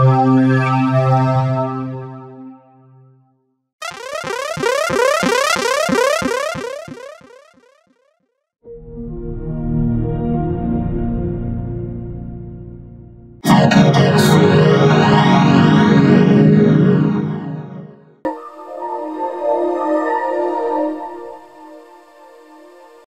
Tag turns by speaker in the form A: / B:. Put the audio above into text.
A: Oh.